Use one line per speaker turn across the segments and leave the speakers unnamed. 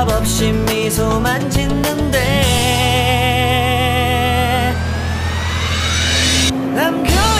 대답 없이 미소만 짓는데 I'm going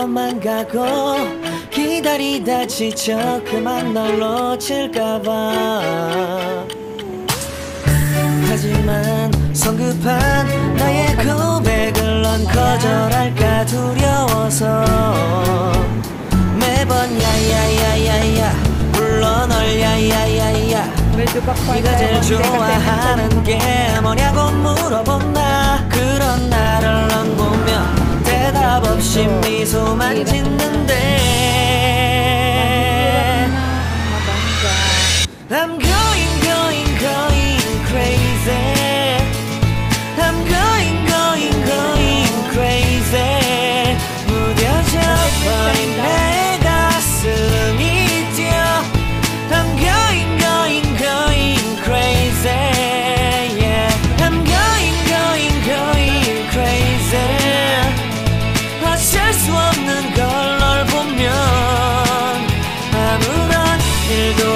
흘러만 가고 기다리다 지쳐 그만 널 놓칠까봐 하지만 성급한 나의 고백을 넌 거절할까 두려워서 매번 야야야야야 불러 널 야야야야 네가 제일 좋아하는 게 뭐냐고 물어본 나 그런 나를 넌 보며 대답 없이 미소만 짓는데 I'm going going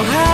how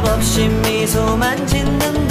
대답 없이 미소만 짓는데